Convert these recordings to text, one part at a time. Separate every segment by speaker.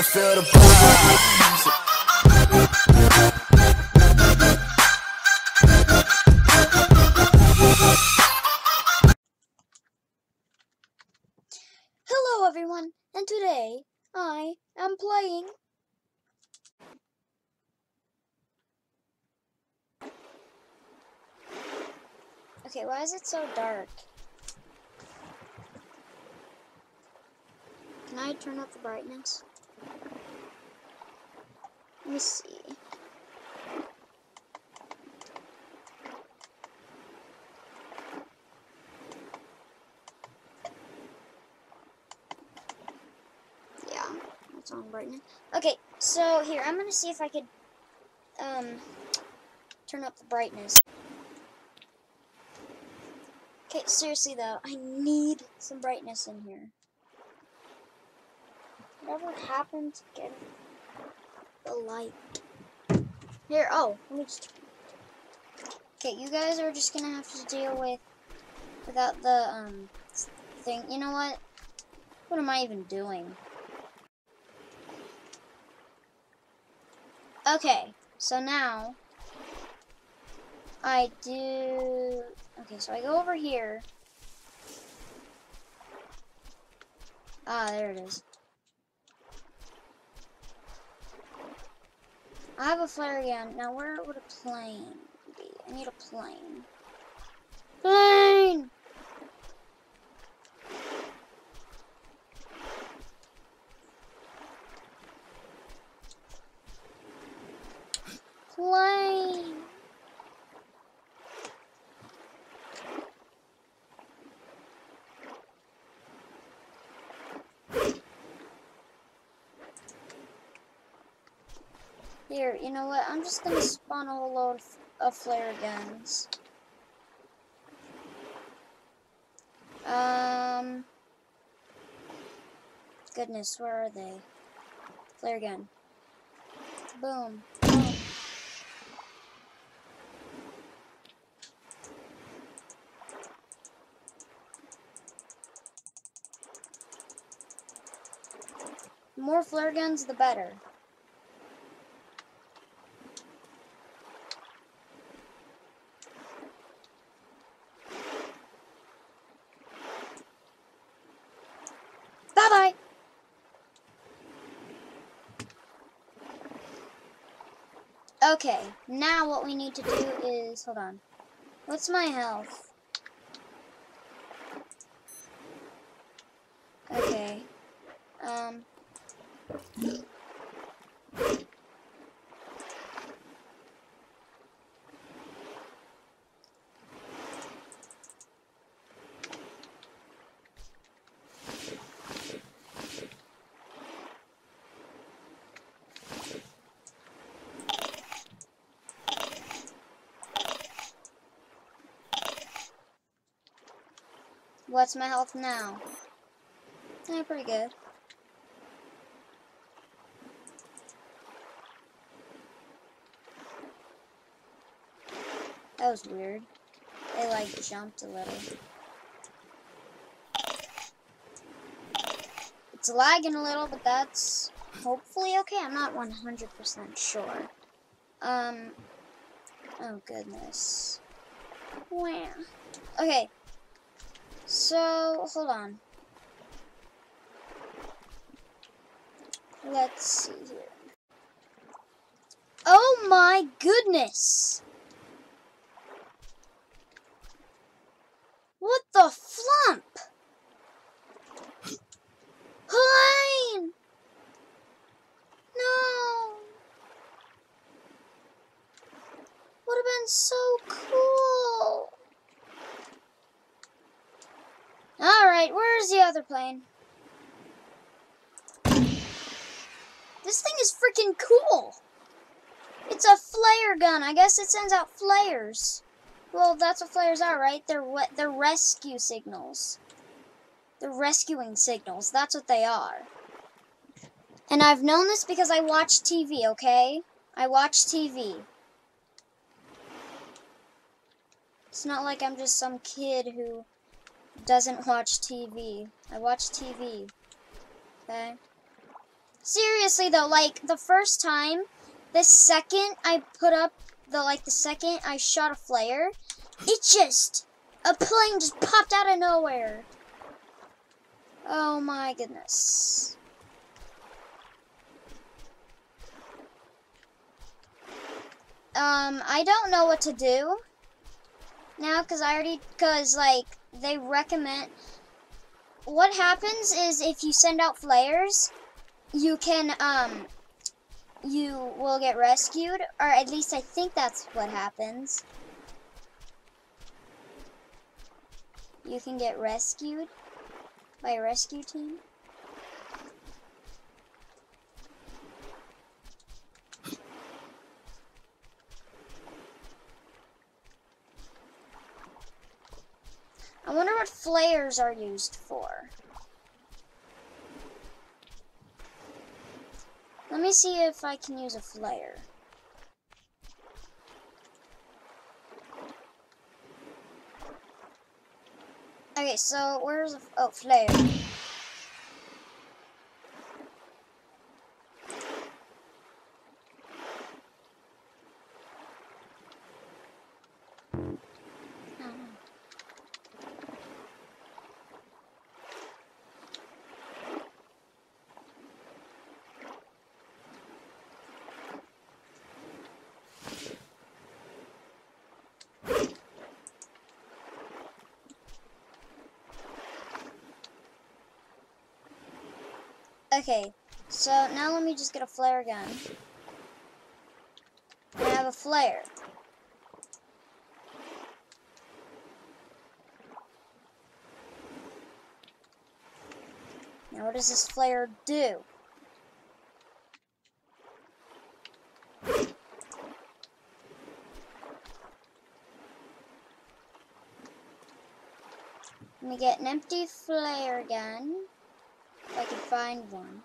Speaker 1: and feel the.
Speaker 2: Hello everyone, and today I am playing Okay, why is it so dark? Can I turn up the brightness? Let me see. Yeah, that's on brightness. Okay, so here, I'm gonna see if I could um turn up the brightness. Okay, seriously though, I need some brightness in here. Whatever happened to getting the light? Here, oh, let me just. Okay, you guys are just gonna have to deal with without the um thing. You know what? What am I even doing? Okay, so now I do. Okay, so I go over here. Ah, there it is. I have a flare gun. Now, where would a plane be? I need a plane. Plane! Plane! You know what? I'm just gonna spawn a whole load of, flare guns. Um. Goodness, where are they? Flare gun. Boom. More flare guns, the better. Okay, now what we need to do is hold on. What's my health? Okay. Um. What's my health now? Eh, pretty good. That was weird. They like jumped a little. It's lagging a little, but that's hopefully okay. I'm not 100% sure. Um, oh goodness. Wow. Okay, so, hold on. Let's see here. Oh my goodness! What the flump? Plane! No! Would have been so cool! Alright, where's the other plane? This thing is freaking cool! It's a flare gun. I guess it sends out flares. Well, that's what flares are, right? They're what they're rescue signals. They're rescuing signals. That's what they are. And I've known this because I watch TV, okay? I watch TV. It's not like I'm just some kid who doesn't watch TV. I watch TV. Okay? Seriously though, like the first time, the second I put up the like the second I shot a flare, it just a plane just popped out of nowhere. Oh my goodness. Um, I don't know what to do now because I already, because like they recommend, what happens is if you send out flares, you can, um, you will get rescued, or at least I think that's what happens. You can get rescued by a rescue team. I wonder what flares are used for. Let me see if I can use a flare. Okay, so where's the, oh, flare. Okay, so now let me just get a flare gun. I have a flare. Now what does this flare do? Let me get an empty flare gun. Find one.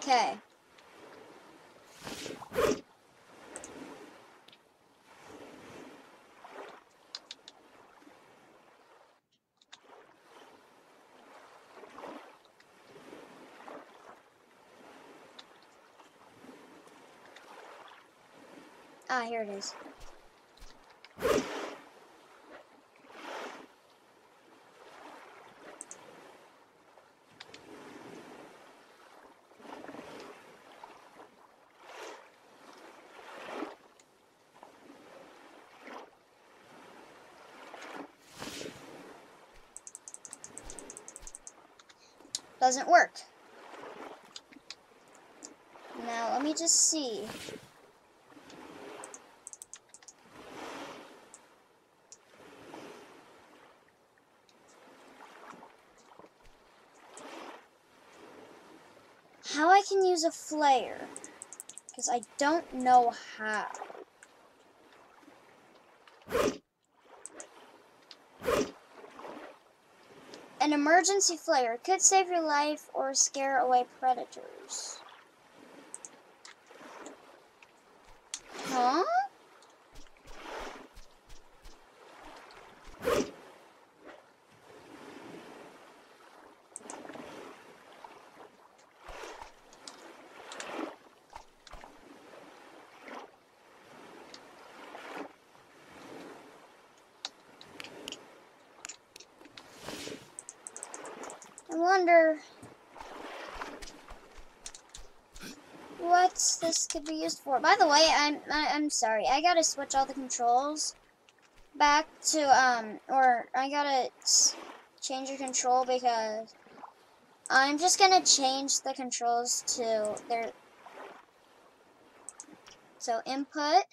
Speaker 2: Okay. Ah, here it is. Doesn't work. Now, let me just see. How I can use a flare. Because I don't know how. An emergency flare could save your life or scare away predators. Huh? I wonder what this could be used for. By the way, I'm I, I'm sorry. I gotta switch all the controls back to um or I gotta change your control because I'm just gonna change the controls to their so input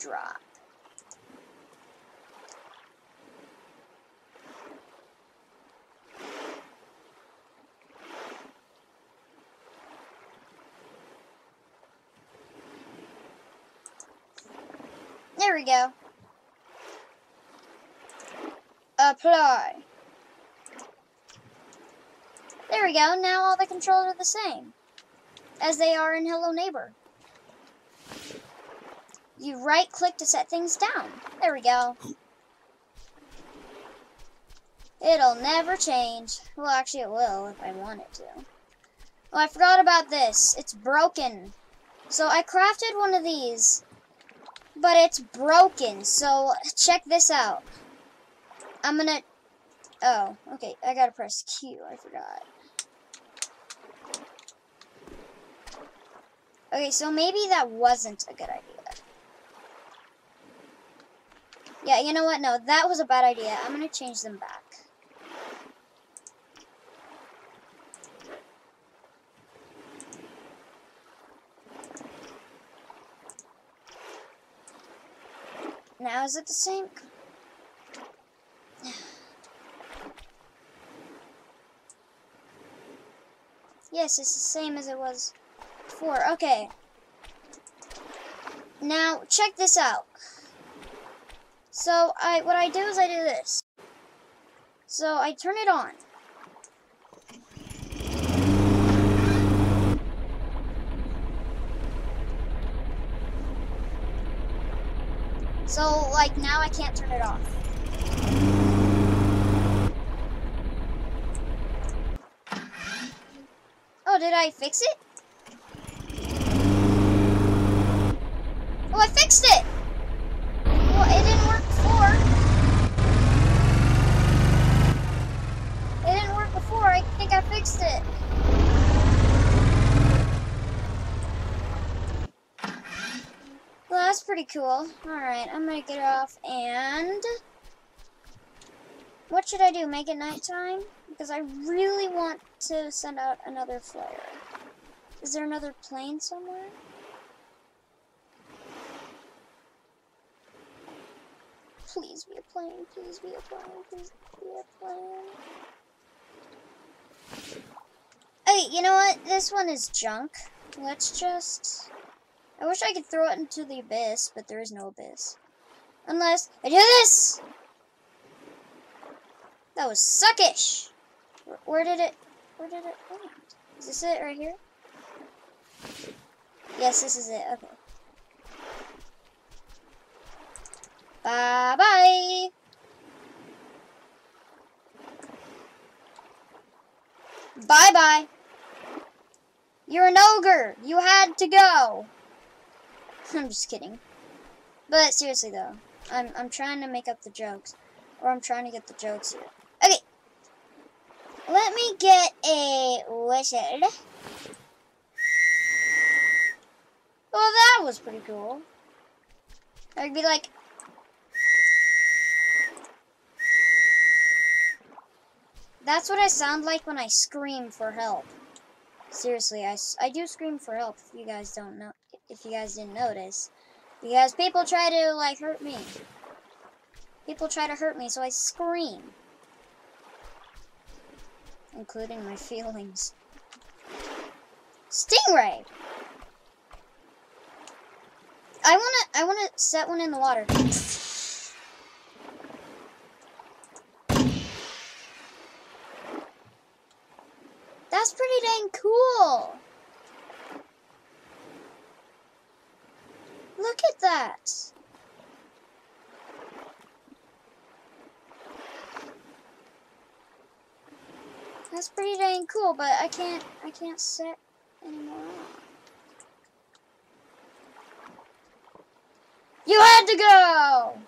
Speaker 2: drop we go. Apply. There we go. Now all the controls are the same as they are in Hello Neighbor. You right click to set things down. There we go. It'll never change. Well, actually it will if I want it to. Oh, I forgot about this. It's broken. So I crafted one of these, but it's broken. So check this out. I'm gonna, oh, okay. I gotta press Q. I forgot. Okay, so maybe that wasn't a good idea. Yeah, you know what? No, that was a bad idea. I'm gonna change them back. Now is it the same? Yes, it's the same as it was before. Okay. Now, check this out. So, I what I do is I do this. So, I turn it on. So, like, now I can't turn it off. Oh, did I fix it? Oh, I fixed it! Well, it didn't work before. It didn't work before. I think I fixed it. That's pretty cool. Alright, I'm gonna get off and... What should I do? Make it nighttime? Because I really want to send out another flare. Is there another plane somewhere? Please be a plane, please be a plane, please be a plane. Hey, you know what? This one is junk. Let's just... I wish I could throw it into the abyss, but there is no abyss. Unless I do this! That was suckish! Where, did it... Where did it land? Is this it right here? Yes, this is it. Okay. Bye-bye! Bye-bye! You're an ogre! You had to go! I'm just kidding. But seriously though, I'm I'm trying to make up the jokes. Or I'm trying to get the jokes here. Okay. Let me get a wizard. Well, that was pretty cool. I'd be like... That's what I sound like when I scream for help. Seriously, I, I do scream for help if you guys don't know, if you guys didn't notice. Because people try to, like, hurt me. People try to hurt me, so I scream. Including my feelings. Stingray! I wanna, I wanna set one in the water. That's pretty dang cool. Look at that. That's pretty dang cool, but I can't I can't set anymore You had to go!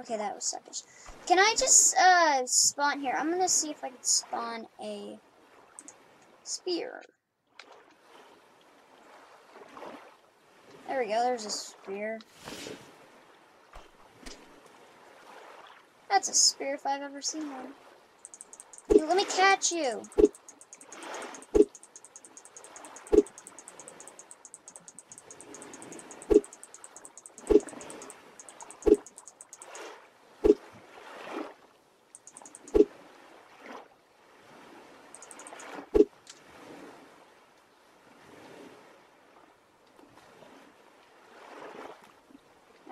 Speaker 2: Okay, that was suckish. Can I just uh, spawn here? I'm gonna see if I can spawn a spear. There we go, there's a spear. That's a spear if I've ever seen one. Let me catch you.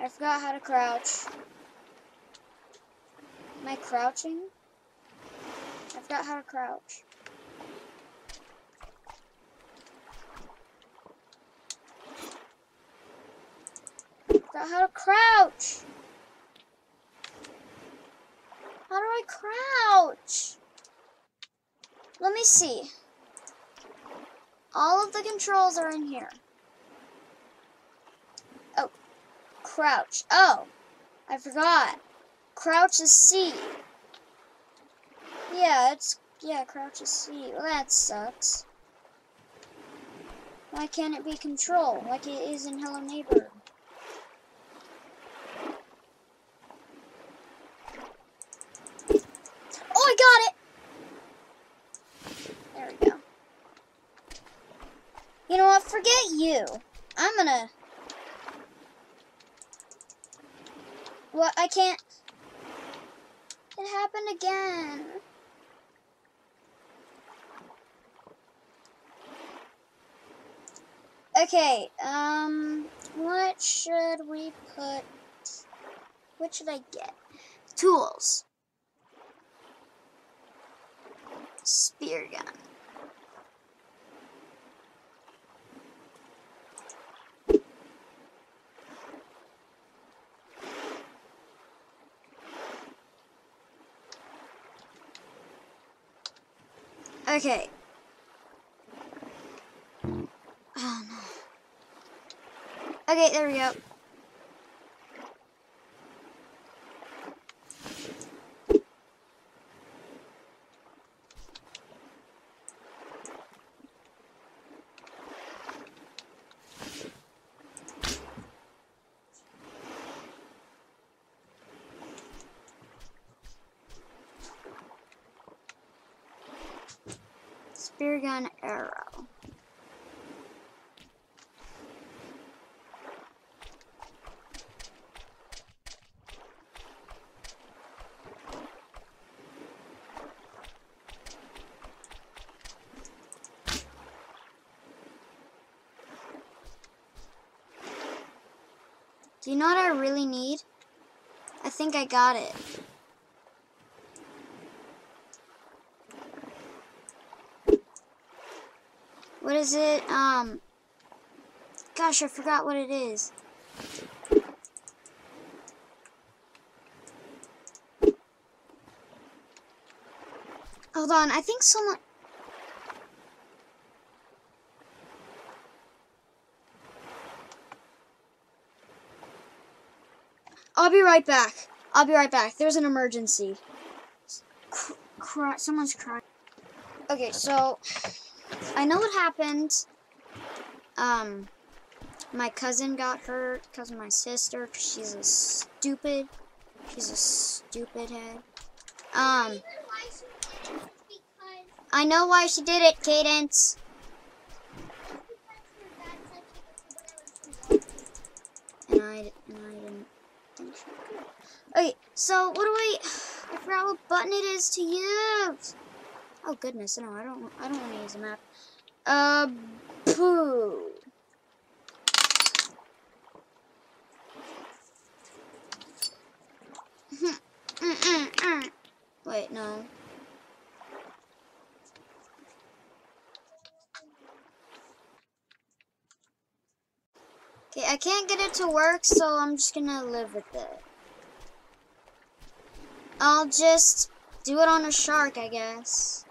Speaker 2: I forgot how to crouch. Am I crouching? Forgot how to crouch. Forgot how to crouch. How do I crouch? Let me see. All of the controls are in here. Oh, crouch. Oh, I forgot. Crouch is C. Yeah, it's, yeah, crouch is C. Well, that sucks. Why can't it be control like it is in Hello Neighbor? Oh, I got it! There we go. You know what? Forget you. I'm gonna... What? I can't... It happened again. Okay, um, what should we put? What should I get? Tools. Spear gun. Okay. Oh no. Okay, there we go. Spear gun arrow. Do you know what I really need? I think I got it. What is it? Um, gosh, I forgot what it is. Hold on, I think someone... I'll be right back. I'll be right back. There's an emergency. Cry, someone's crying. Okay, so I know what happened. Um, my cousin got hurt because of my sister. She's a stupid. She's a stupid head. Um, I know why she did it, Cadence. And I, and I didn't think she could. Okay, so what do I? I forgot what button it is to use. Oh goodness, no, I don't. I don't want to use a map. Uh, poo. Wait, no. Okay, I can't get it to work, so I'm just gonna live with it. I'll just do it on a shark, I guess.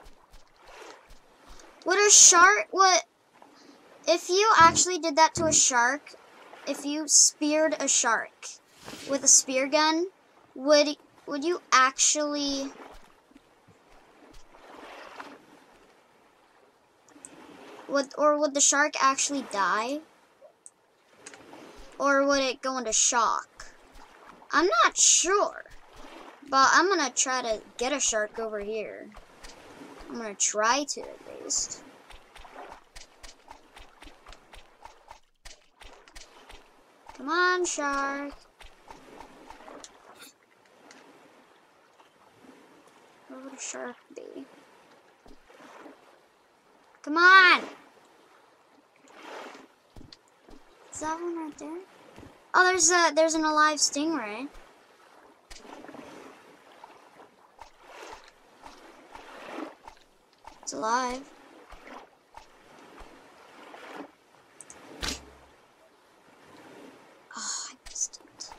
Speaker 2: Would a shark, what, if you actually did that to a shark, if you speared a shark with a spear gun, would, would you actually, would, or would the shark actually die? Or would it go into shock? I'm not sure. But I'm gonna try to get a shark over here. I'm gonna try to at least. Come on, shark. Where would a shark be? Come on! Is that one right there? Oh, there's a there's an alive stingray. It's alive. Oh, I missed it.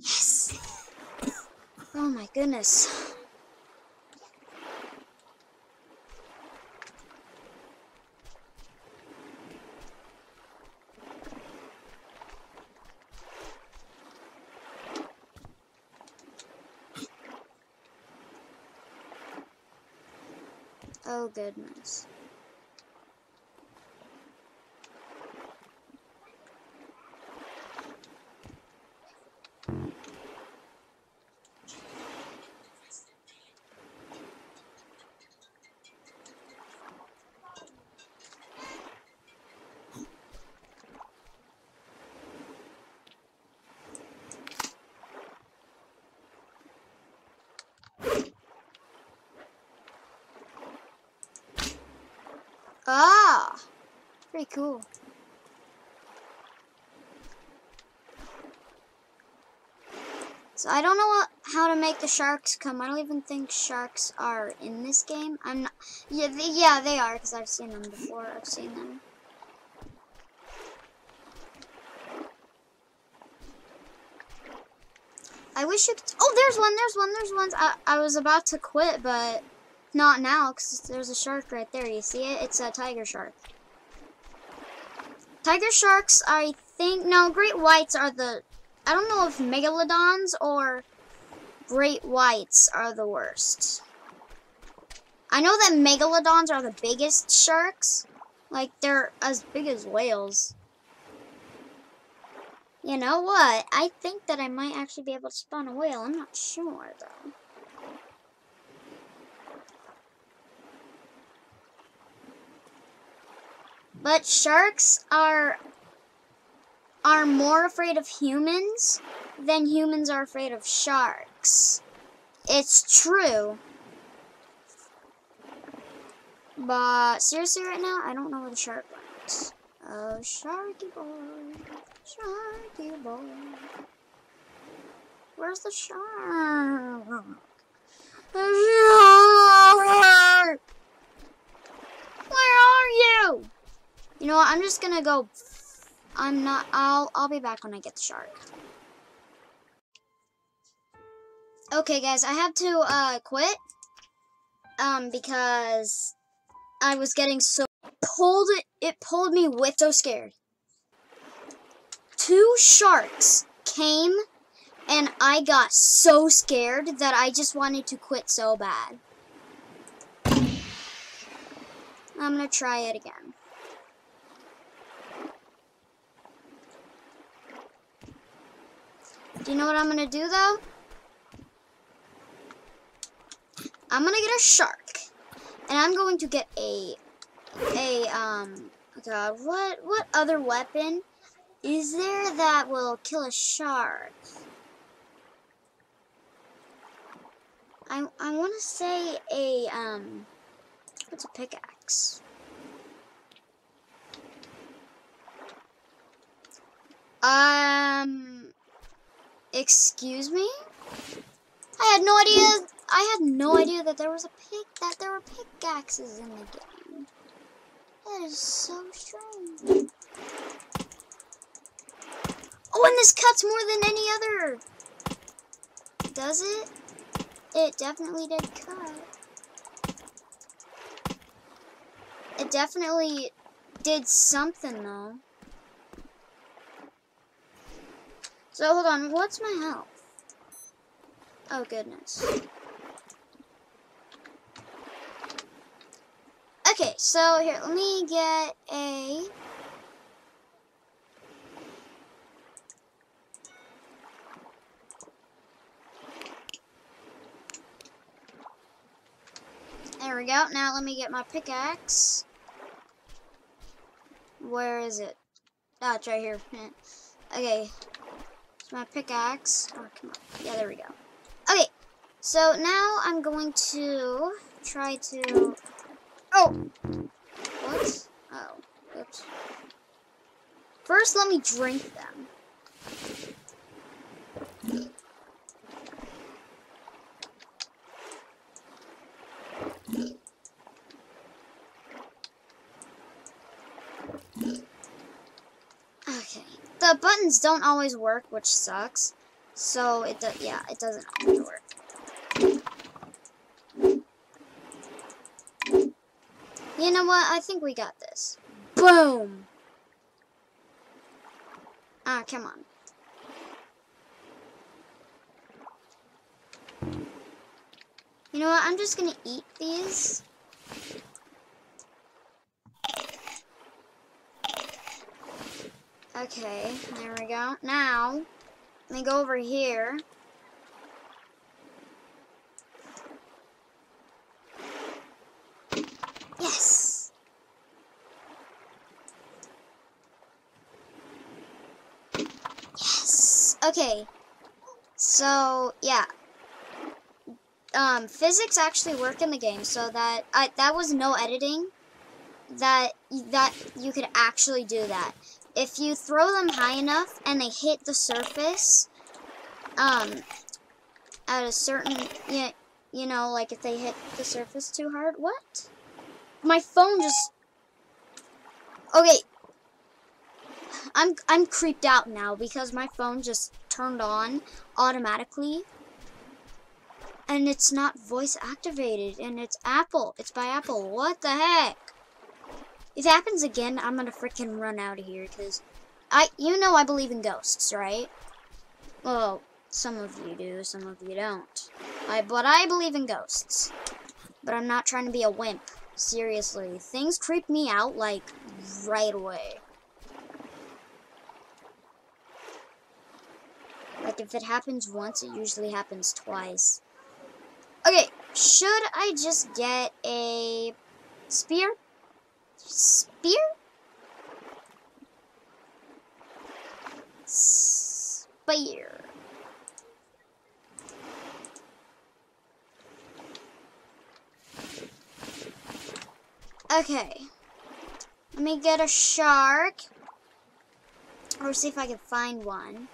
Speaker 2: Yes! Oh my goodness. Oh goodness. Ah! Pretty cool. So I don't know what, how to make the sharks come. I don't even think sharks are in this game. I'm not. Yeah, they, yeah, they are because I've seen them before. I've seen them. I wish you could. Oh, there's one. There's one. There's one. I, I was about to quit, but not now because there's a shark right there. You see it? It's a tiger shark. Tiger sharks, I think. No, great whites are the. I don't know if megalodons or great whites are the worst. I know that megalodons are the biggest sharks. Like, they're as big as whales. You know what? I think that I might actually be able to spawn a whale. I'm not sure, though. But sharks are are more afraid of humans than humans are afraid of sharks. It's true. But seriously right now, I don't know where the shark went. Oh, sharky boy. Sharky boy. Where's the shark? The shark! Where are you? You know what? I'm just gonna go. I'm not. I'll. I'll be back when I get the shark. Okay, guys, I have to uh, quit. Um, because I was getting so pulled. It, it pulled me with so scared. Two sharks came, and I got so scared that I just wanted to quit so bad. I'm gonna try it again. Do you know what I'm gonna do though? I'm gonna get a shark, and I'm going to get a a um. God, what what other weapon is there that will kill a shark? I I want to say a um. What's a pickaxe? Um. Excuse me? I had no idea. I had no idea that there was a pick that there were pickaxes in the game. That is so strange. Oh, and this cuts more than any other. Does it? It definitely did cut. It definitely did something though. So hold on, what's my health? Oh goodness. Okay, so here, let me get a... There we go. Now let me get my pickaxe. Where is it? Ah, oh, it's right here. okay, it's my pickaxe. Oh, come on. Yeah, there we go. Okay. So now I'm going to try to... Oh! What? Oh. Oops. First, let me drink them. The buttons don't always work, which sucks. So, it does, yeah, it doesn't always work. You know what? I think we got this. Boom! Ah, come on. You know what? I'm just gonna eat these. Okay, there we go. Now, let me go over here. Yes! Yes! Okay. So, yeah. Um, physics actually work in the game, so that I, that was no editing. That that you could actually do that if you throw them high enough and they hit the surface, um, at a certain, you, you know, like if they hit the surface too hard, what? My phone just, okay, I'm, I'm creeped out now because my phone just turned on automatically and it's not voice activated and it's Apple. It's by Apple. What the heck? If it happens again, I'm gonna freaking run out of here, because I, you know I believe in ghosts, right? Well, some of you do, some of you don't. I, but I believe in ghosts. But I'm not trying to be a wimp. Seriously, things creep me out, like, right away. Like, if it happens once, it usually happens twice. Okay, should I just get a spear? Spear? Spear. Okay. Let me get a shark. Or see if I can find one.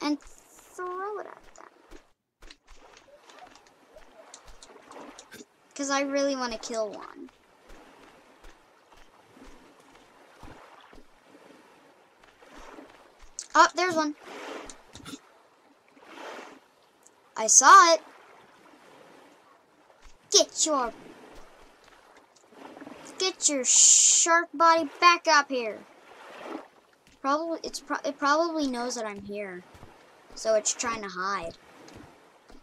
Speaker 2: And throw it at them. Because I really want to kill one. Oh, there's one. I saw it. Get your get your shark body back up here. Probably it's pro it probably knows that I'm here, so it's trying to hide.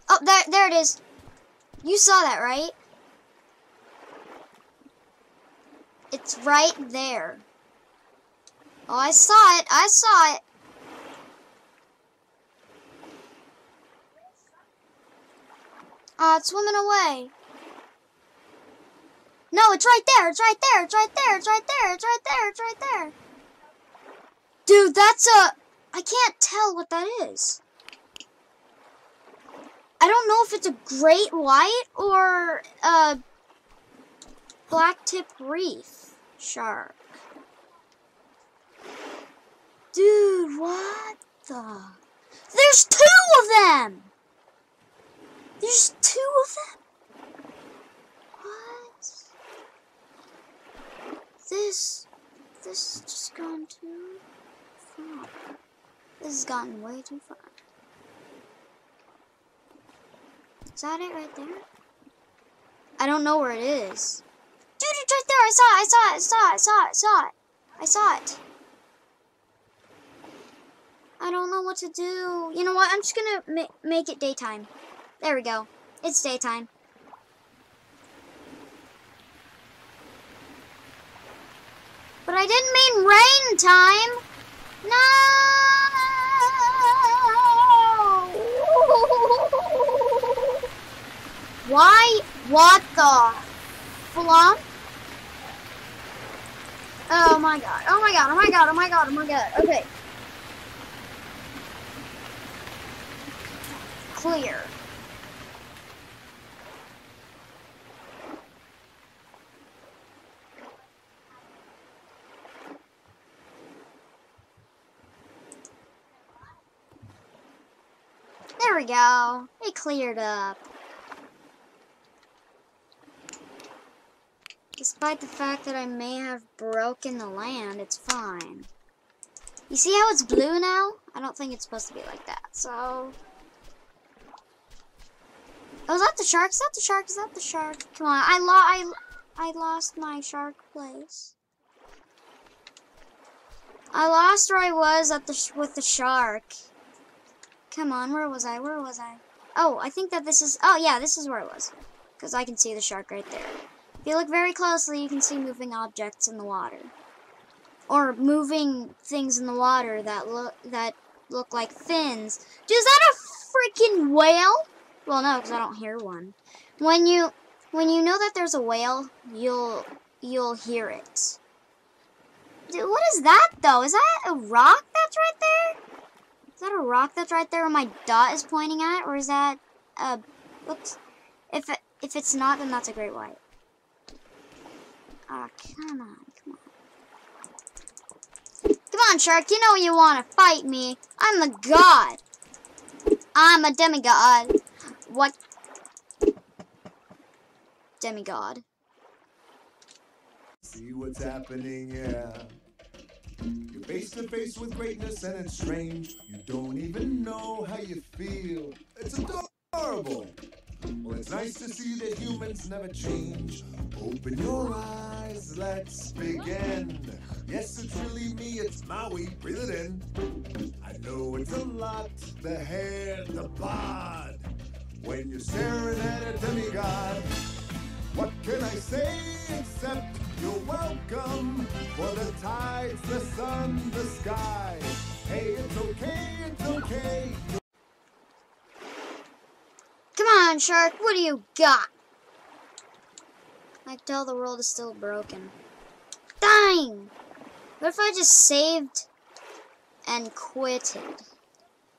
Speaker 2: Oh, there there it is. You saw that, right? It's right there. Oh, I saw it. I saw it. Uh, it's swimming away. No, it's right there. It's right there. It's right there. It's right there. It's right there. It's right there. Dude, that's a... I can't tell what that is. I don't know if it's a great white or a black tip reef shark. Dude, what the... There's two of them! There's two of them? What? This, this has just gone too far. This has gotten way too far. Is that it right there? I don't know where it is. Dude, it's right there. I saw it. I saw it. I saw it. I saw it. I saw it. I saw it. I don't know what to do. You know what? I'm just to ma make it daytime. There we go. It's daytime. But I didn't mean rain time. No! Why? What the flump? Oh my god. Oh my god. Oh my god. Oh my god. Oh my god. Okay. Clear. There we go. It cleared up. Despite the fact that I may have broken the land, it's fine. You see how it's blue now? I don't think it's supposed to be like that, so... Oh, is that the shark? Is that the shark? Is that the shark? Come on, I, lo I, I lost my shark place. I lost where I was at the with the shark. Come on, where was I? Where was I? Oh, I think that this is... Oh, yeah, this is where I was. Because I can see the shark right there. If you look very closely, you can see moving objects in the water. Or moving things in the water that look that look like fins. Is that a freaking whale? Well, no, because I don't hear one. When you when you know that there's a whale, you'll you'll hear it. What is that though? Is that a rock that's right there? Is that a rock that's right there where my dot is pointing at? Or is that a... Oops. If, it, if it's not, then that's a great white. Oh, come on, come on. Come on, shark. You know you want to fight me. I'm the god. I'm a demigod. What? Demigod.
Speaker 1: See what's happening, yeah. You're face to face with greatness and it's strange. You don't even know how you feel. It's adorable. Well, it's nice to see that humans never change. Open your eyes, let's begin. Yes, it's really me, it's Maui, breathe it in. I know it's a lot, the hair, the bod. When you're staring at a demigod, what can I say except you're welcome for the tides, the sun, the sky. Hey, it's okay, it's okay.
Speaker 2: Come on, shark, what do you got? I tell the world is still broken. Dang! What if I just saved and quitted?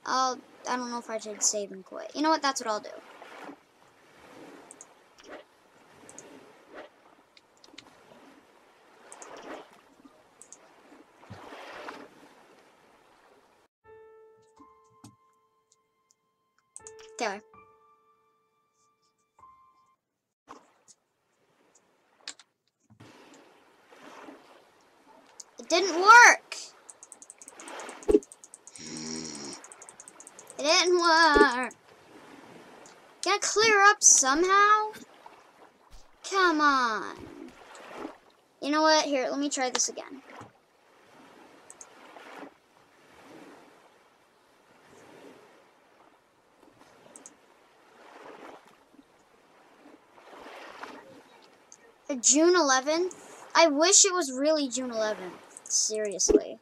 Speaker 2: I'll, I don't know if I should save and quit. You know what? That's what I'll do. There. It didn't work. It didn't work. Gotta clear up somehow? Come on. You know what? Here, let me try this again. June 11th? I wish it was really June 11th. Seriously.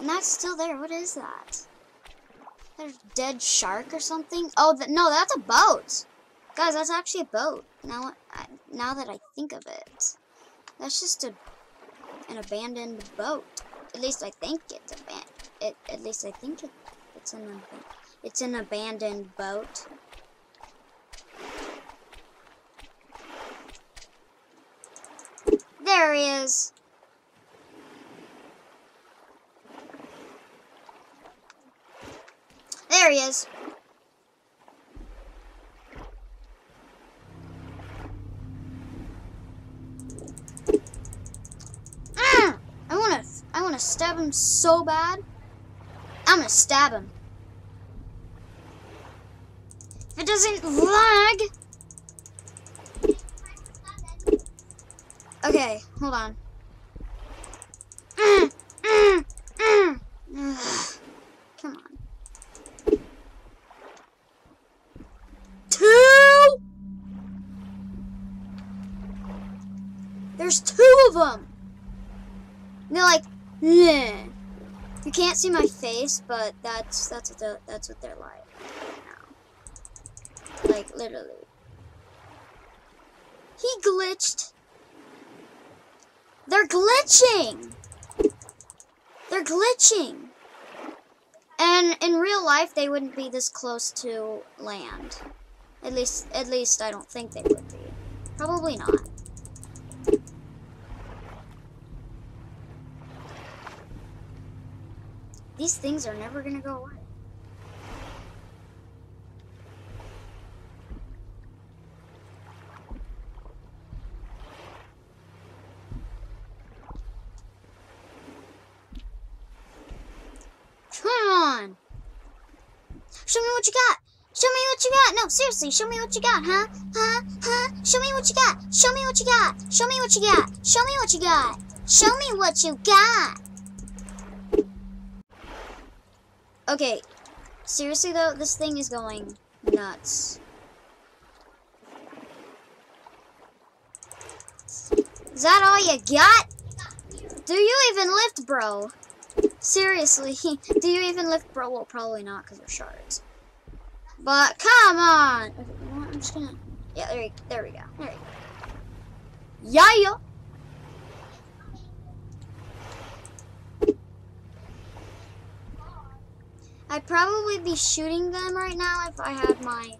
Speaker 2: And that's still there. What is that? There's a dead shark or something? Oh, th no, that's a boat. Guys, that's actually a boat. Now, I, now that I think of it. That's just a an abandoned boat. At least I think it's abandoned. It, at least I think it, it's an it's an abandoned boat. There he is. There he is. Mm, I wanna, I wanna stab him so bad. I'm gonna stab him. If it doesn't lag, Okay, hold on. Come on. Two? There's two of them. And they're like. You can't see my face, but that's that's what the, that's what they're like. Like, literally. He glitched. They're glitching! They're glitching! And in real life, they wouldn't be this close to land. At least, at least I don't think they would be. Probably not. These things are never gonna go away. Come on! Show me what you got! Show me what you got! No, seriously, show me what you got, huh? Huh? Huh? Show me what you got! Show me what you got! Show me what you got! Show me what you got! Show me what you got! Okay, seriously though, this thing is going nuts. Is that all you got? Do you even lift, bro? Seriously, do you even lift, bro? Well, probably not because they're shards. But come on! Okay, you know? I'm just gonna. Yeah, there, you, there we go. There you go. Yeah, yeah. I'd probably be shooting them right now if I had my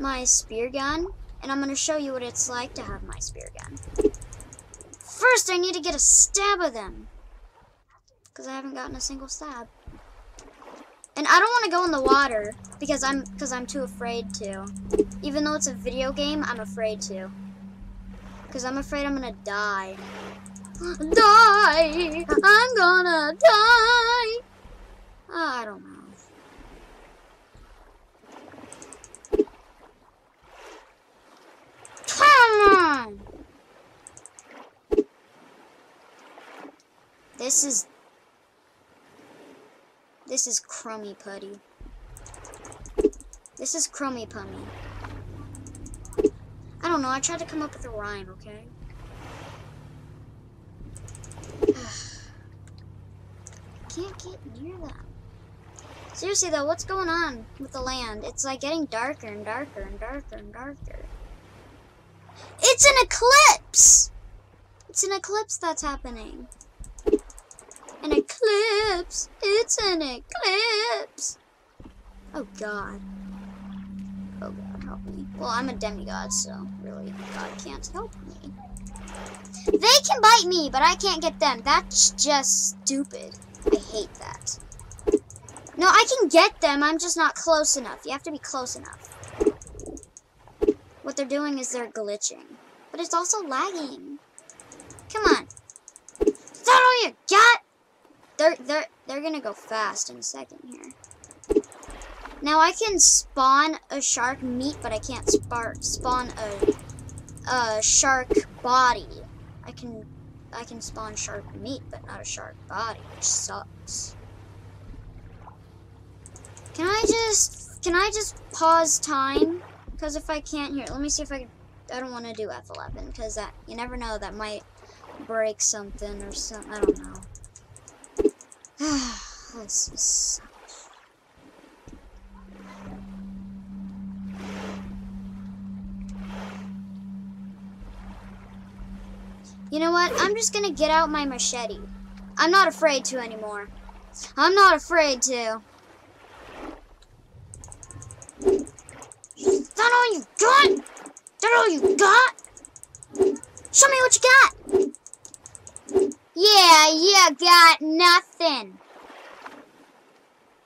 Speaker 2: my spear gun. And I'm to show you what it's like to have my spear gun. First, I need to get a stab of them. Because I haven't gotten a single stab. And I don't want to go in the water because I'm because I'm too afraid to. Even though it's a video game, I'm afraid to. Because I'm afraid I'm going to die. Die! I'm gonna die! Ah, I don't know. Come on! This is... This is crummy putty. This is crummy pummy. I don't know, I tried to come up with a rhyme, okay? Can't get near them. Seriously though, what's going on with the land? It's like getting darker and darker and darker and darker. It's an eclipse! It's an eclipse that's happening. An eclipse! It's an eclipse! Oh god. Oh god, help me. Well, I'm a demigod, so really, God can't help me. They can bite me, but I can't get them. That's just stupid. I hate that. No, I can get them. I'm just not close enough. You have to be close enough. What they're doing is they're glitching. But it's also lagging. Come on. Is that all you got? They're, they're, they're gonna go fast in a second here. Now I can spawn a shark meat, but I can't spawn a, a shark body. I can I can spawn shark meat, but not a shark body, which sucks. Can I just, can I just pause time? Because if I can't hear, let me see if I I don't want to do F11, because that, you never know, that might break something or something, I don't know. This is You know what? I'm just gonna get out my machete. I'm not afraid to anymore. I'm not afraid to. That all you got? That all you got? Show me what you got. Yeah, yeah, got nothing.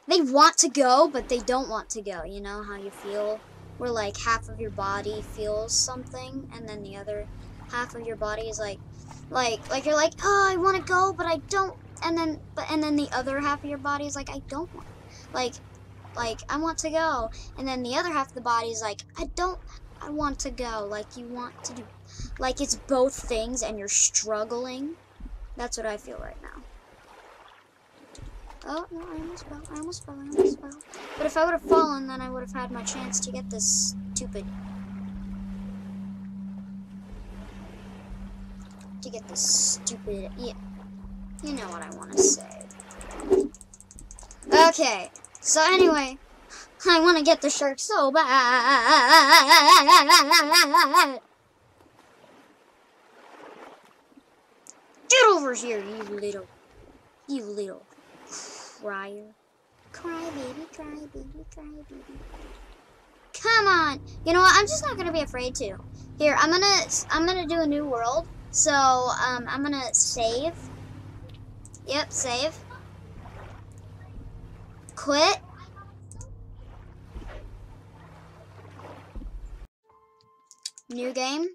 Speaker 2: They want to go, but they don't want to go. You know how you feel? Where like half of your body feels something, and then the other half of your body is like, like, like you're like, oh, I want to go, but I don't. And then, but and then the other half of your body is like, I don't want. Like, like I want to go, and then the other half of the body is like, I don't. I want to go. Like you want to do. Like it's both things, and you're struggling. That's what I feel right now. Oh, no, I almost fell. I almost fell. I almost fell. But if I would have fallen, then I would have had my chance to get this stupid to get this stupid, yeah, you know what I want to say. Okay, so anyway, I want to get the shark so bad. Get over here, you little, you little crier. Cry baby, cry baby, cry baby. Come on. You know what? I'm just not gonna be afraid to. Here, I'm gonna, I'm gonna do a new world. So, um, I'm gonna save. Yep, save. Quit. New game.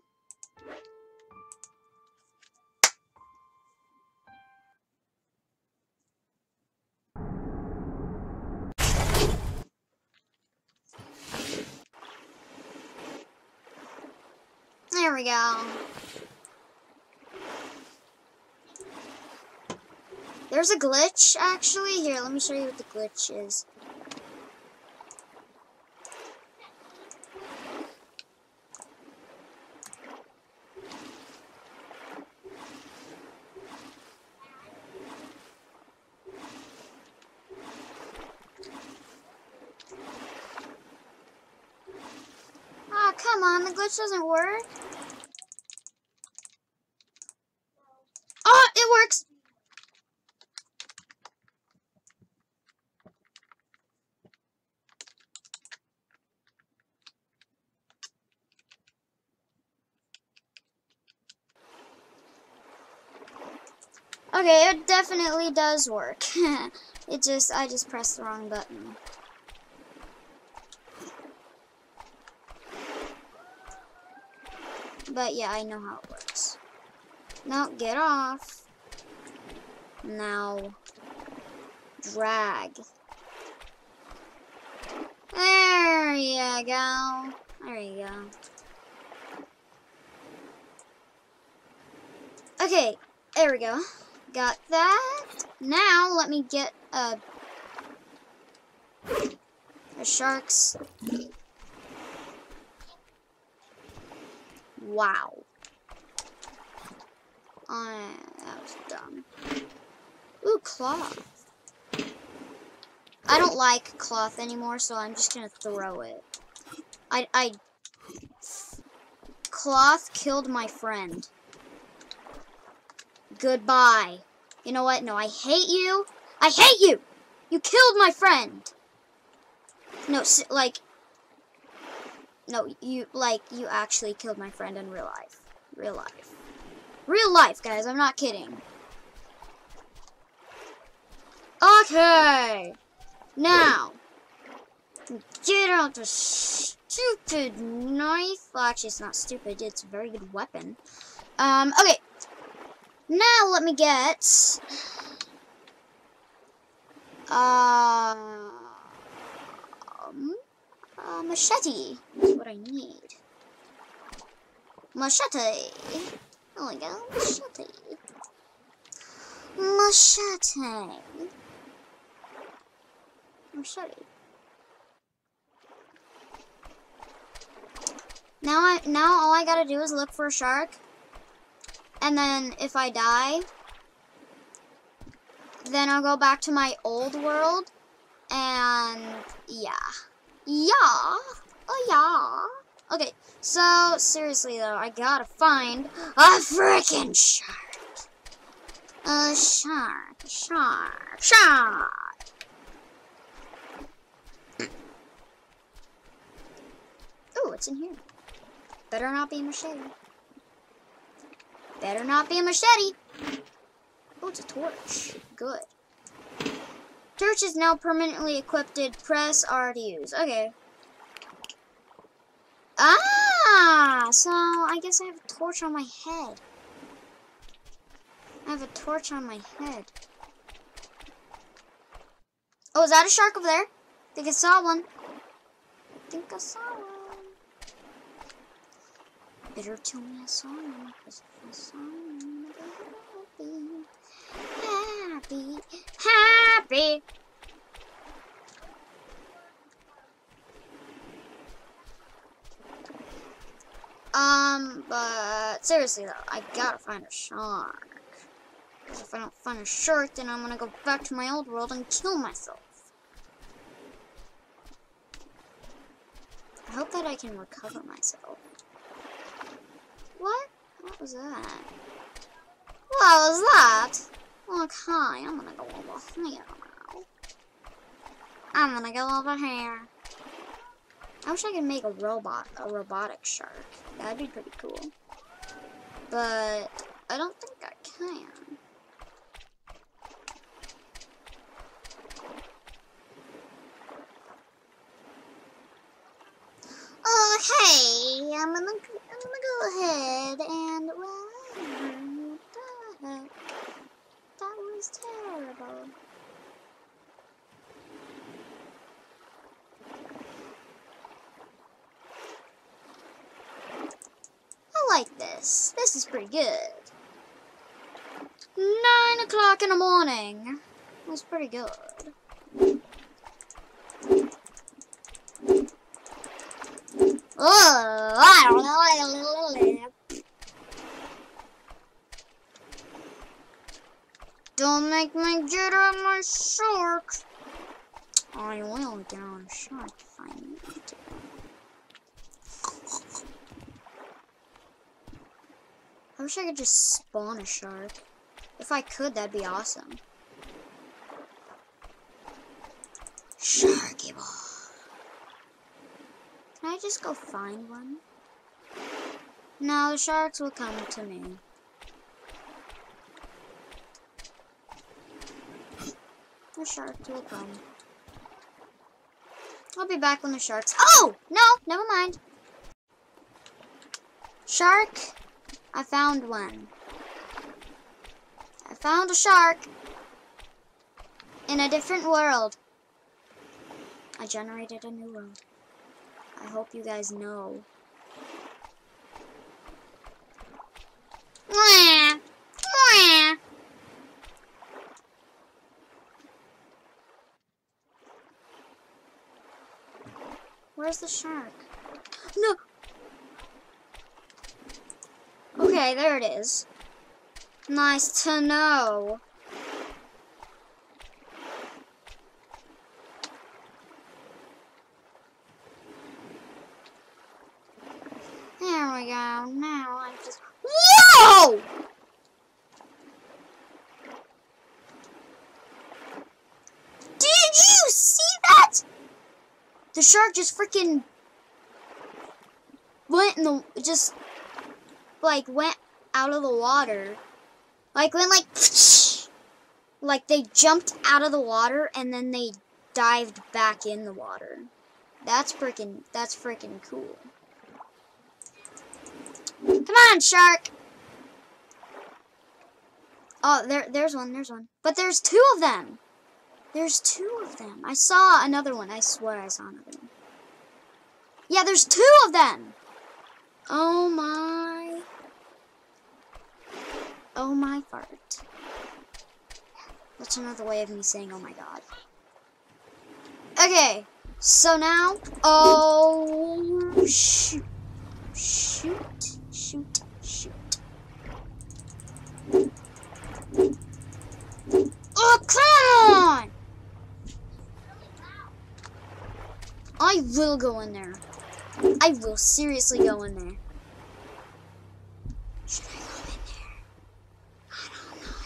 Speaker 2: There we go. There's a glitch, actually. Here, let me show you what the glitch is. Oh, come on, the glitch doesn't work. Oh, it works. Okay, it definitely does work. it just, I just pressed the wrong button. But yeah, I know how it works. Now, get off. Now, drag. There you go. There you go. Okay, there we go. Got that. Now, let me get a, a shark's. Wow. Uh, that was dumb. Ooh, cloth. I don't like cloth anymore, so I'm just gonna throw it. I, I, cloth killed my friend. Goodbye. You know what? No, I hate you. I hate you! You killed my friend! No, like, no, you, like, you actually killed my friend in real life. Real life. Real life, guys, I'm not kidding. Okay! Now, get out the stupid knife. Well, actually, it's not stupid. It's a very good weapon. Um, okay. Now, let me get... Um, a machete That's what I need. Machete. There we go. Machete. Machete. Machete. Now I now all I gotta do is look for a shark. And then if I die, then I'll go back to my old world. And yeah. Yeah. Oh yeah. Okay, so seriously though, I gotta find a freaking shark. A shark, shark, shark. Ooh, what's in here? Better not be a machete. Better not be a machete. Oh, it's a torch. Good. Torch is now permanently equipped. Press R to use. Okay. Ah! So, I guess I have a torch on my head. I have a torch on my head. Oh, is that a shark over there? I think I saw one. I think I saw one. Better tell me I saw one, because if I saw one, I'll be happy. Happy! Happy! Um, but seriously though, I gotta find a shark. Because if I don't find a shark, then I'm gonna go back to my old world and kill myself. I hope that I can recover myself. What? What was that? What was that? Okay, I'm gonna go over here now. I'm gonna go over here. I wish I could make a robot, a robotic shark. That'd be pretty cool. But I don't think I can. Okay, I'm gonna I'm gonna go ahead and well? That was terrible. I like this. This is pretty good. Nine o'clock in the morning. That's pretty good. Oh, I don't know. Don't make me get on my shark. I will get on a shark if I need to. I wish I could just spawn a shark. If I could, that'd be awesome. Sharky ball. Can I just go find one? No, the sharks will come to me. The sharks will come. I'll be back when the sharks. Oh! No, never mind. Shark, I found one. I found a shark in a different world. I generated a new world. I hope you guys know. Where's the shark? No. Okay, there it is. Nice to know. There we go. Now I just. Whoa! Did you see that? The shark just freaking went in the just like went out of the water. Like went like like they jumped out of the water and then they dived back in the water. That's freaking that's freaking cool. Come on, shark. Oh, there there's one, there's one. But there's two of them. There's two of them. I saw another one. I swear I saw another one. Yeah, there's two of them. Oh my. Oh my fart. That's another way of me saying oh my god. Okay, so now, oh shoot, shoot, shoot, shoot. Oh come on! I will go in there. I will seriously go in there. Should I go in there? I don't know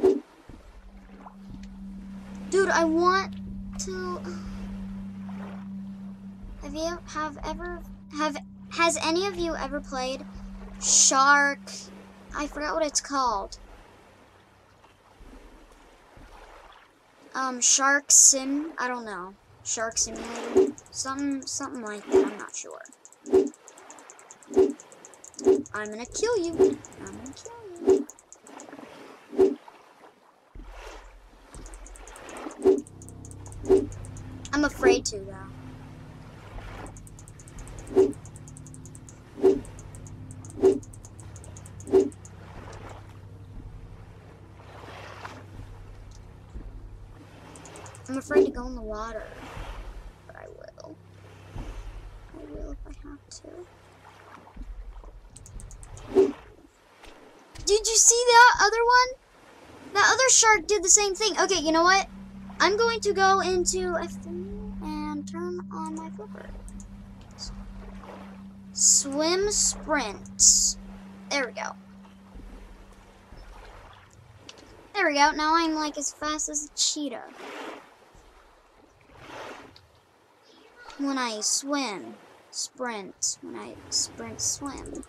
Speaker 2: I don't. Dude, I want to. Have you have ever have has any of you ever played Shark? I forgot what it's called. Um, Shark Sim. I don't know. Shark Simulator. Something, something like that. I'm not sure. I'm gonna kill you. I'm gonna kill you. I'm afraid to, though. Afraid to go in the water. But I will. I will if I have to. Did you see that other one? That other shark did the same thing. Okay, you know what? I'm going to go into F3 and turn on my flipper. Swim sprint. There we go. There we go. Now I'm like as fast as a cheetah. When I swim, sprint. When I sprint, swim.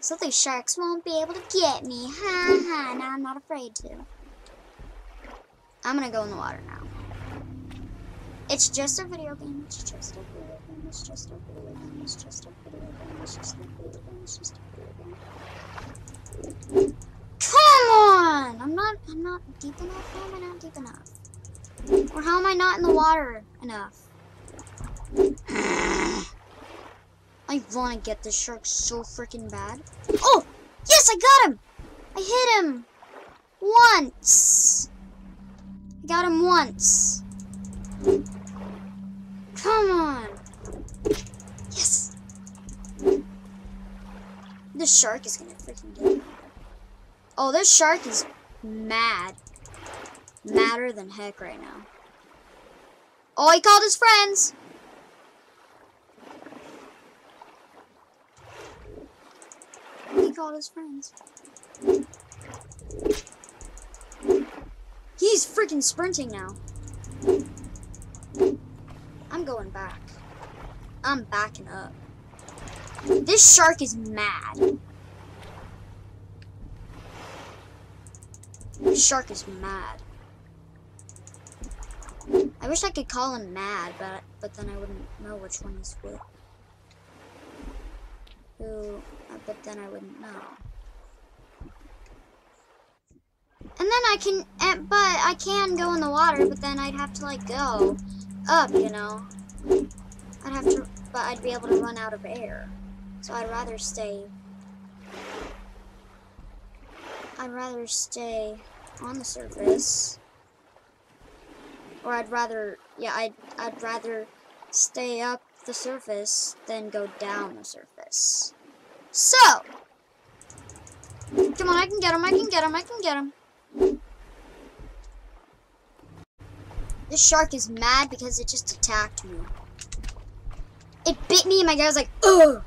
Speaker 2: So the sharks won't be able to get me. Ha ha. Now I'm not afraid to. I'm gonna go in the water now. It's just a video game. It's just a video game. It's just a video game. It's just a video game. It's just a video game. It's just a video game. Come on! I'm not. I'm not deep enough. How am I not deep enough? Or how am I not in the water enough? I want to get this shark so freaking bad. Oh! Yes, I got him! I hit him! Once! I got him once. Come on! Yes! This shark is gonna freaking get me. Oh, this shark is mad. Madder than heck right now. Oh, he called his friends! He called his friends. He's freaking sprinting now. I'm going back. I'm backing up. This shark is mad. This shark is mad. I wish I could call him mad, but but then I wouldn't know which one he's with. Who, but then I wouldn't know. And then I can, eh, but I can go in the water, but then I'd have to like go up, you know. I'd have to, but I'd be able to run out of air. So I'd rather stay. I'd rather stay on the surface. Or I'd rather, yeah, I'd, I'd rather stay up the surface than go down the surface. So, come on, I can get him, I can get him, I can get him. This shark is mad because it just attacked me. It bit me and my guy was like, ugh.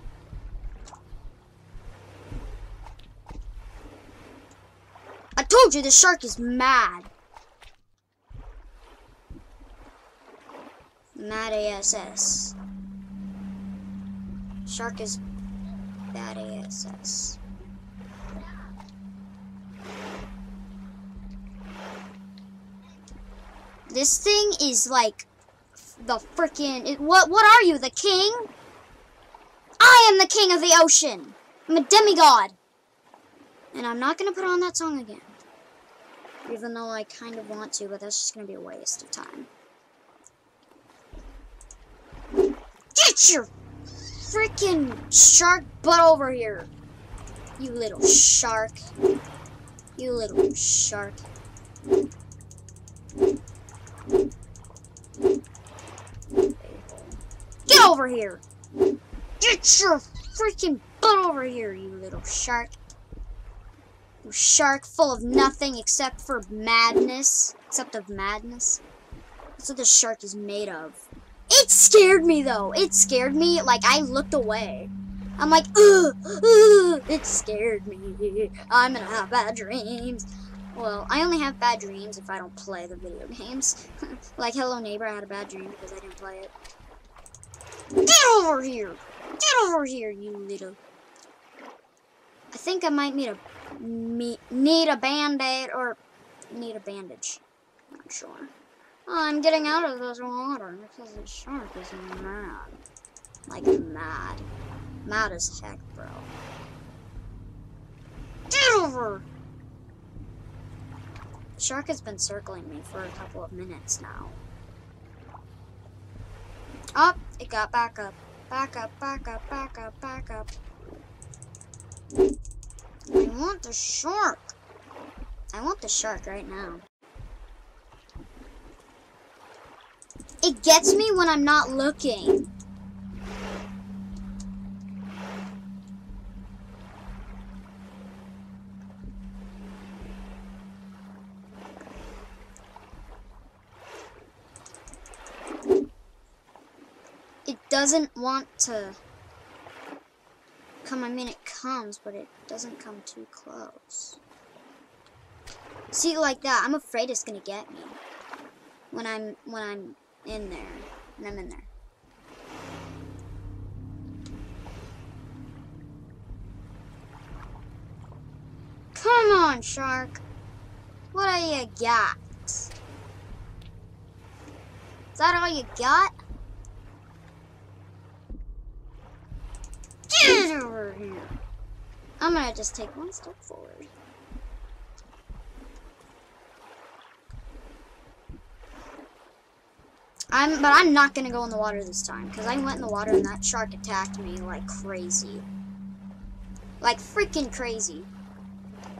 Speaker 2: I told you the shark is mad. Mad ASS. Shark is bad ASS. This thing is like the freaking. What? What are you, the king? I am the king of the ocean. I'm a demigod. And I'm not gonna put on that song again. Even though I kind of want to, but that's just gonna be a waste of time. Get your freaking shark butt over here. You little shark. You little shark. Get over here! Get your freaking butt over here, you little shark. You shark full of nothing except for madness. Except of madness. That's what this shark is made of. It scared me though. It scared me. Like I looked away. I'm like, ugh, ugh, it scared me. I'm gonna have bad dreams. Well, I only have bad dreams if I don't play the video games. like Hello Neighbor, I had a bad dream because I didn't play it. Get over here! Get over here, you little. I think I might need a need a band-aid or need a bandage. Not sure. Oh, I'm getting out of this water because the shark is mad. Like mad. Mad as heck, bro. Get over! The shark has been circling me for a couple of minutes now. Up, oh, it got back up. Back up, back up, back up, back up. I want the shark. I want the shark right now. It gets me when I'm not looking. It doesn't want to come. I mean, it comes, but it doesn't come too close. See, like that, I'm afraid it's gonna get me when I'm when I'm in there. When I'm in there. Come on, shark. What do you got? Is that all you got? Get over here. I'm gonna just take one step forward. I'm, but I'm not gonna go in the water this time because I went in the water and that shark attacked me like crazy, like freaking crazy.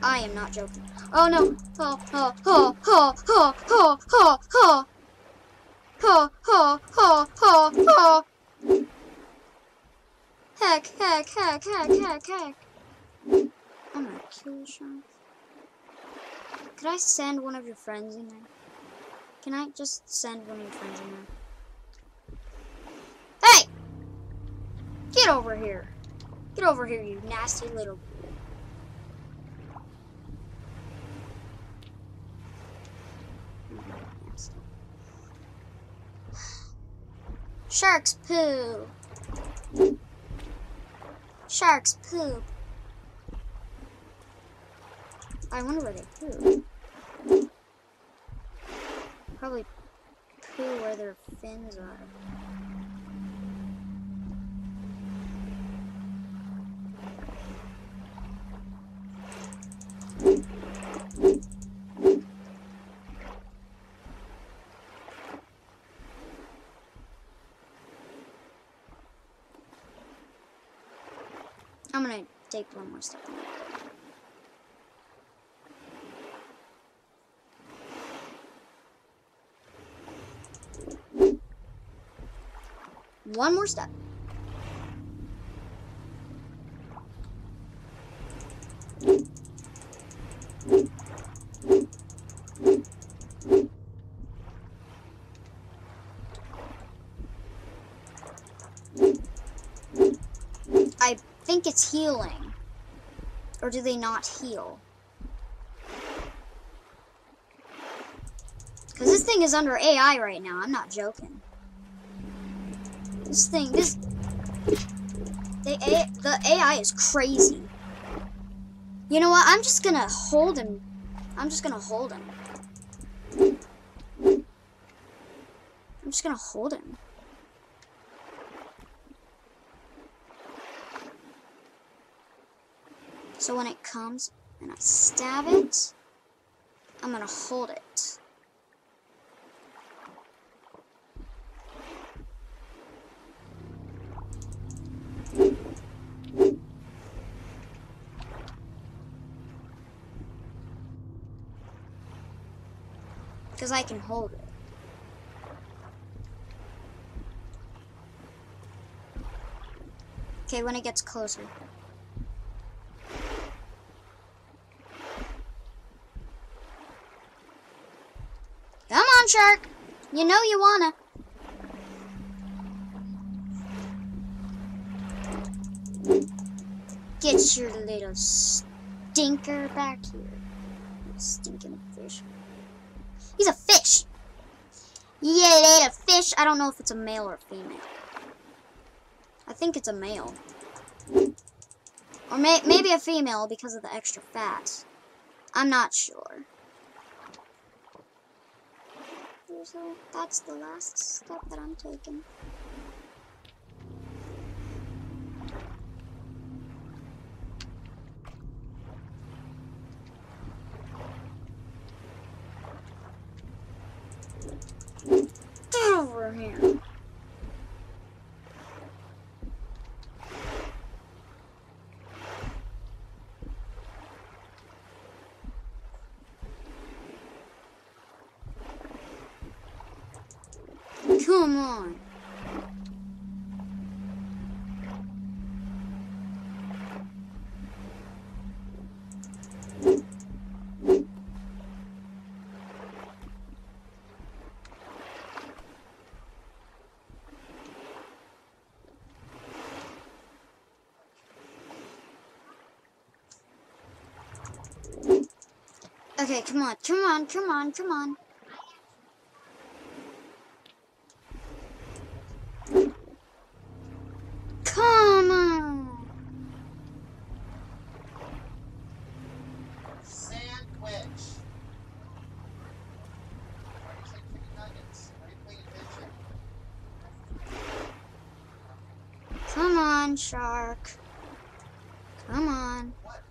Speaker 2: I am not joking. Oh no! Oh oh oh oh oh oh oh oh oh oh oh oh oh. Heck, heck, heck, heck, heck, heck. I'm gonna kill the shark. Could I send one of your friends in there? Can I just send one of your friends in there? Hey! Get over here. Get over here, you nasty little... Sharks poo. Sharks poop. I wonder where they poop. Probably poo where their fins are. I'm gonna take one more step. One more step. I think it's healing. Or do they not heal? Because this thing is under AI right now. I'm not joking. This thing, this... The, A, the AI is crazy. You know what? I'm just gonna hold him. I'm just gonna hold him. I'm just gonna hold him. So when it comes and I stab it, I'm gonna hold it. I can hold it. Okay, when it gets closer. Come on, shark. You know you wanna. Get your little stinker back here. Stinking fish. He's a fish. Yeah, a fish. I don't know if it's a male or a female. I think it's a male. Or may maybe a female because of the extra fat. I'm not sure. So that's the last step that I'm taking. her hand. Okay, come on, come on, come on, come on. Come on.
Speaker 3: Sandwich. Why are you saying chicken nuggets? Are you paying attention?
Speaker 2: Come on, shark. Come on.
Speaker 3: What?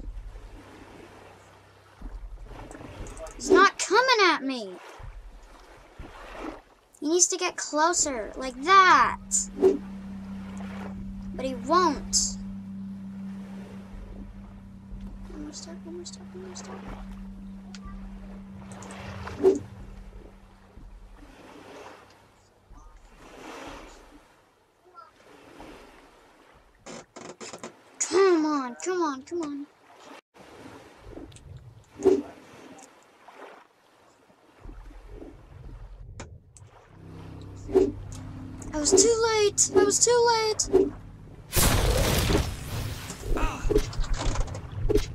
Speaker 2: He's not at me. He needs to get closer, like that. But he won't. Almost stuck, almost stuck, almost stuck. Come on, come on, come on. I was too late. I was too late.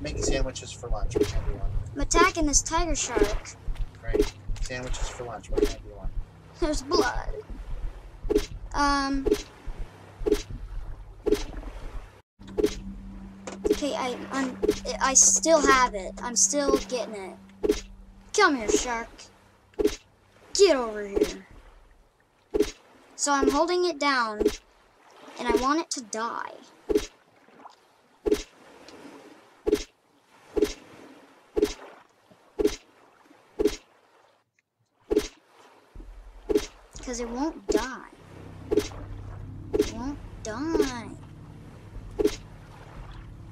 Speaker 3: Making sandwiches for lunch. What kind do you want?
Speaker 2: I'm attacking this tiger shark.
Speaker 3: Great. Sandwiches for lunch. What do you want?
Speaker 2: There's blood. Um. Okay, I I'm I still have it. I'm still getting it. Come here, shark. Get over here. So I'm holding it down, and I want it to die. Because it won't die. It won't die.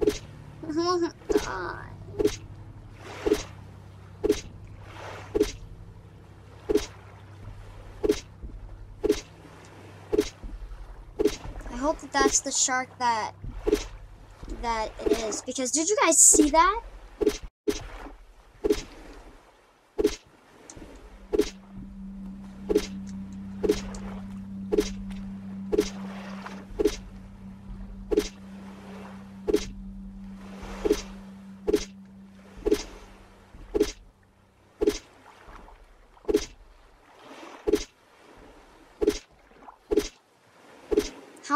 Speaker 2: It won't die. I hope that that's the shark that that it is. Because did you guys see that?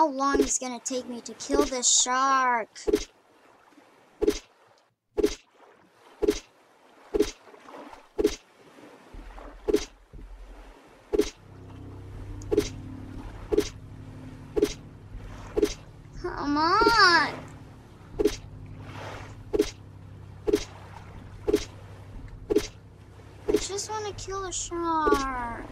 Speaker 2: How long is it gonna take me to kill this shark? Come on! I just want to kill a shark.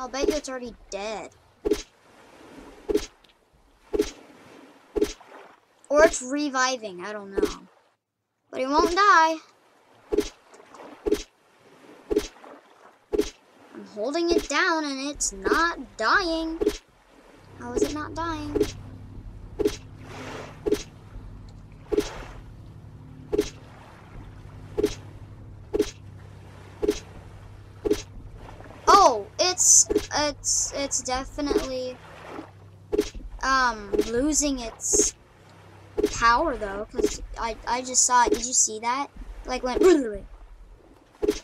Speaker 2: I'll bet you it's already dead. Or it's reviving, I don't know. But it won't die. I'm holding it down and it's not dying. How is it not dying? Oh, it's it's it's definitely um losing its power though, cause I I just saw it. Did you see that? Like went.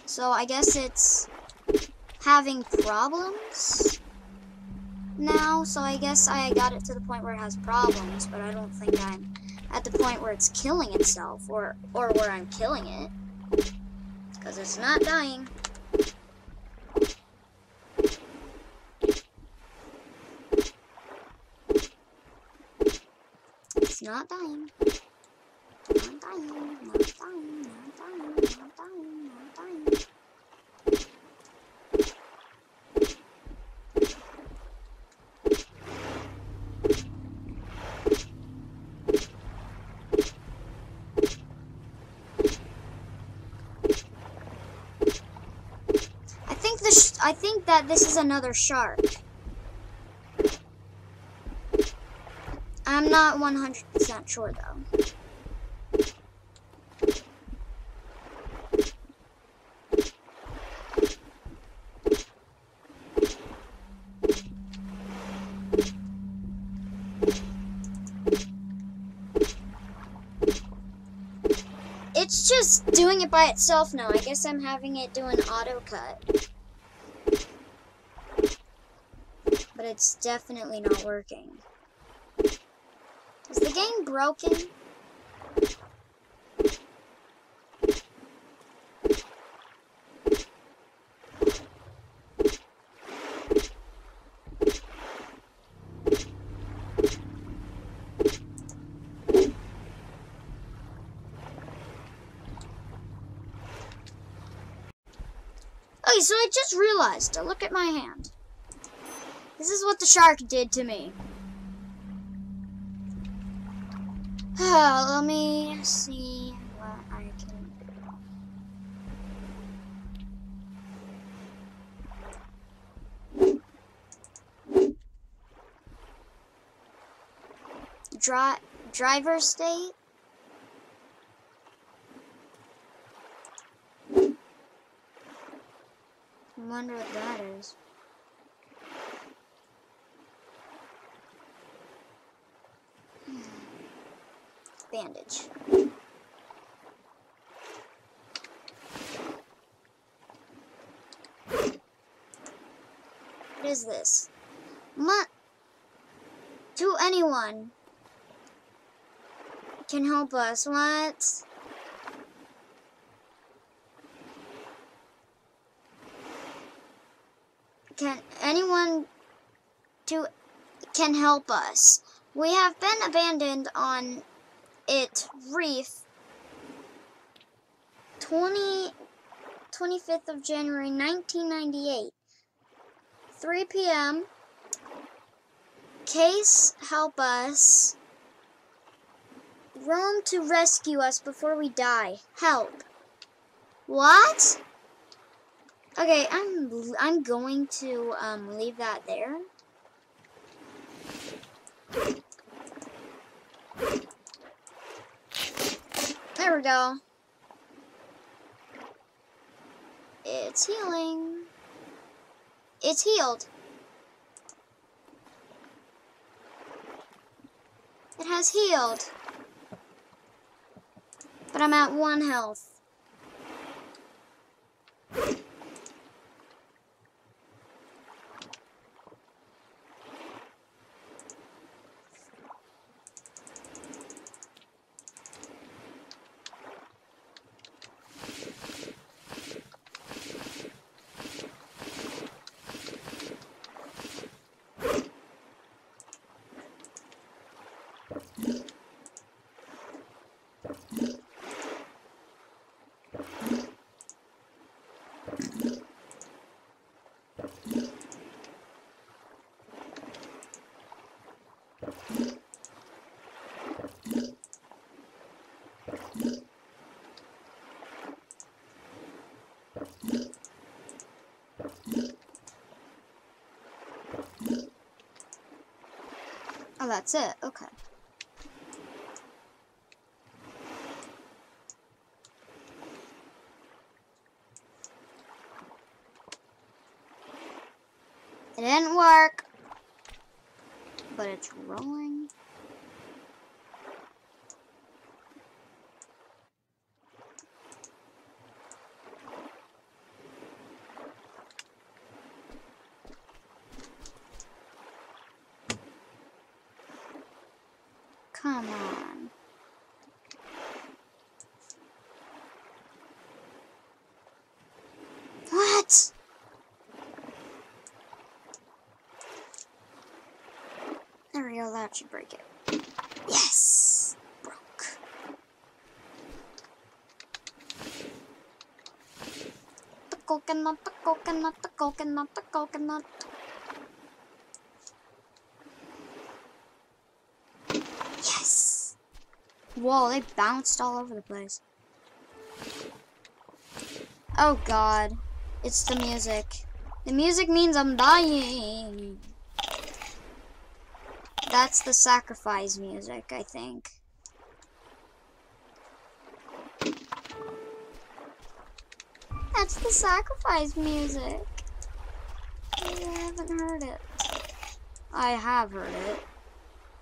Speaker 2: So I guess it's having problems now. So I guess I got it to the point where it has problems, but I don't think I'm at the point where it's killing itself or or where I'm killing it, cause it's not dying. Not dying. Not dying, not dying, not dying, not dying, not dying. I think that this is another shark. I'm not 100% sure though. It's just doing it by itself now. I guess I'm having it do an auto cut. But it's definitely not working. Broken? Okay, so I just realized. Look at my hand. This is what the shark did to me. Uh, let me see what I can do. Dri driver state. I wonder what that is. Bandage. What is this? What? To anyone can help us. What? Can anyone to can help us? We have been abandoned on it wreath 20 25th of January 1998 3 p.m. Case help us. Rome to rescue us before we die. Help. What? Okay I'm I'm going to um, leave that there There we go. It's healing. It's healed. It has healed. But I'm at one health. Oh, that's it. Okay. It didn't work, but it's rolling. Come on. What? There we go, that should break it. Yes! Broke. The coconut, the coconut, the coconut, the coconut. Yes! Whoa, they bounced all over the place. Oh god. It's the music. The music means I'm dying. That's the sacrifice music, I think. That's the sacrifice music. I haven't heard it. I have heard it.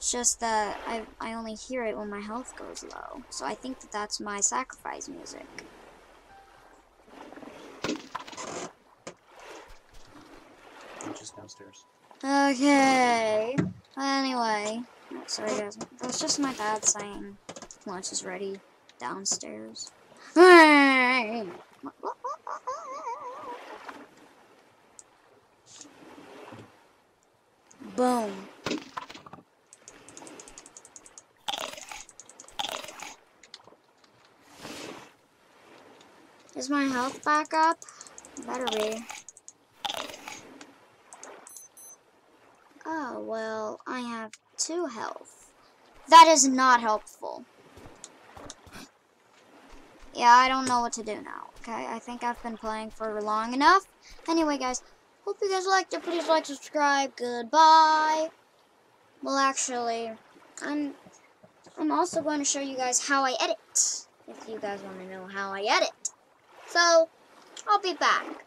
Speaker 2: It's just that I, I only hear it when my health goes low. So I think that that's my sacrifice music.
Speaker 3: Just downstairs.
Speaker 2: Okay. Anyway. Sorry guys. That's just my dad saying lunch is ready downstairs. Boom. Is my health back up? Better be. Oh, well, I have two health. That is not helpful. Yeah, I don't know what to do now, okay? I think I've been playing for long enough. Anyway, guys, hope you guys liked it. Please like, subscribe. Goodbye. Well, actually, I'm, I'm also going to show you guys how I edit, if you guys want to know how I edit. So, I'll be back.